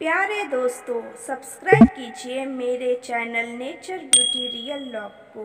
प्यारे दोस्तों सब्सक्राइब कीजिए मेरे channel nature beauty real lock को।